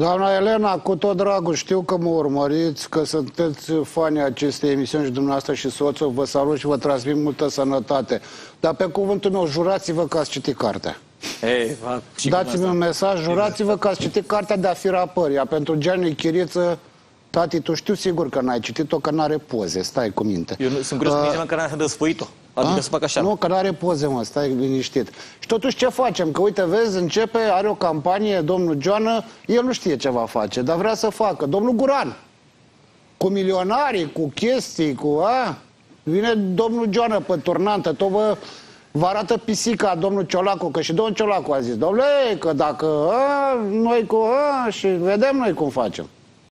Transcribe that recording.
Doamna Elena, cu tot dragul, știu că mă urmăriți, că sunteți fanii acestei emisiuni și dumneavoastră și soțul, vă salut și vă transmit multă sănătate. Dar pe cuvântul meu, jurați-vă că ați citit cartea. Ei, va, și Dați-mi un mesaj, jurați-vă că ați citit cartea de a fi rapăr. Iar pentru Gianni Chiriță, tati, tu știu sigur că n-ai citit-o, că n-are poze, stai cu minte. Eu nu, sunt curios uh, că n-a răsfoit-o. Adică a? să fac așa. Nu, că n-are poze, mă, stai liniștit. Și totuși ce facem? Că uite, vezi, începe, are o campanie, domnul Joană, el nu știe ce va face, dar vrea să facă. Domnul Guran, cu milionarii, cu chestii, cu a... Vine domnul Joană pe turnantă, tot vă, vă arată pisica domnul Ciolacu, că și domnul Ciolacu a zis, domnule, că dacă a, noi cu a, și vedem noi cum facem.